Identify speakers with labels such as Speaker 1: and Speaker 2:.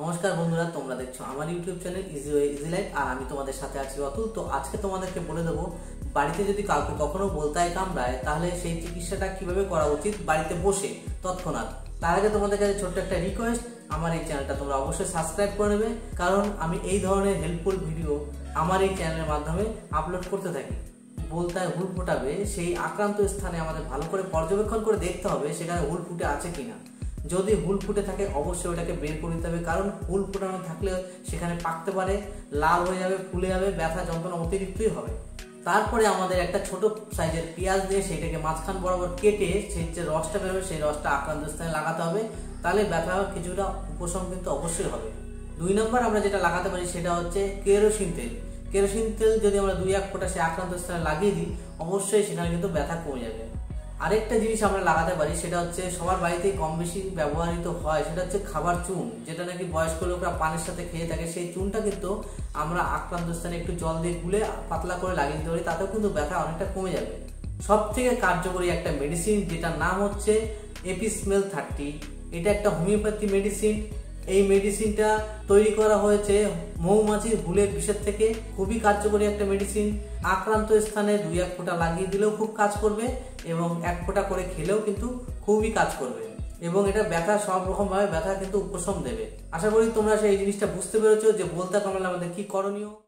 Speaker 1: নমস্কার বন্ধুরা, তোমরা দেখছ আমার YouTube channel easy way easy life আর আমি তোমাদের সাথে আছি অতুল। তো আজকে তোমাদেরকে বলে দেবো, বাড়িতে যদি কাউকে কখনো বলতায় কামড়ায়, তাহলে সেই চিকিৎসাটা কীভাবে করা উচিত, বাড়িতে বসে তৎক্ষণাৎ। তার আগে তোমাদের কাছে ছোট্ট একটা রিকোয়েস্ট আমার এই চ্যানেলটা তোমরা অবশ্যই সাবস্ক্রাইব করে নেবে, কারণ আমি এই ধরনের হেল্পফুল ভিডিও আমার এই চ্যানেলের মাধ্যমে আপলোড করতে থাকি। বলতায় হুল ফোটাবে সেই আক্রান্ত স্থানে আমাদের ভালো করে পর্যবেক্ষণ করে দেখতে হবে, সেখানে হুল ফুটে আছে কিনা। যদি হুল ফুটে থাকে, অবশ্যই ওটাকে বের করে দিতে হবে। কারণ হুল ফুটানো থাকলে সেখানে পাকতে পারে, লাল হয়ে যাবে, ফুলে যাবে, ব্যথা যন্ত্রণা অতিরিক্তই হবে। তারপরে আমাদের একটা ছোট সাইজের পেঁয়াজ দিয়ে সেটাকে মাঝখান বরাবর কেটে সেই যে রসটা বেরোবে, সেই রসটা আক্রান্ত স্থানে লাগাতে হবে। তাহলে ব্যথা কিছুটা উপশম কিন্তু অবশ্যই হবে। দুই নম্বর আমরা যেটা লাগাতে পারি সেটা হচ্ছে কেরোসিন তেল। কেরোসিন তেল যদি আমরা দুই এক ফোঁটা সে আক্রান্ত স্থানে লাগিয়ে দিই, অবশ্যই সেখানে কিন্তু ব্যথা কমে যাবে। আরেকটা জিনিস আমরা লাগাতে পারি, সেটা হচ্ছে সবার বাড়িতেই কম বেশি ব্যবহৃত হয়, সেটা হচ্ছে খাবার চুন, যেটা নাকি বয়স্ক লোকরা পানের সাথে খেয়ে থাকে, সেই চুনটা কিন্তু আমরা আক্রান্ত স্থানে একটু জল দিয়ে গুলে পাতলা করে লাগিয়ে দিতে পারি, তাতেও কিন্তু ব্যথা অনেকটা কমে যাবে। সব থেকে কার্যকরী একটা মেডিসিন যেটার নাম হচ্ছে এপিসমেল থার্টি এটা একটা হোমিওপ্যাথি মেডিসিন এই মেডিসিনটা তৈরি করা হয়েছে মৌমাছির হুলের বিষের থেকে। খুবই কার্যকরী একটা মেডিসিন আক্রান্ত স্থানে দুই এক ফোঁটা লাগিয়ে দিলেও খুব কাজ করবে এবং এক ফোঁটা করে খেলেও কিন্তু খুবই কাজ করবে। এবং এটা ব্যথা সব রকমভাবে ব্যথা কিন্তু উপশম দেবে। আশা করি তোমরা সেই জিনিসটা বুঝতে পেরেছ যে বলতে কমলে আমাদের কি করণীয়।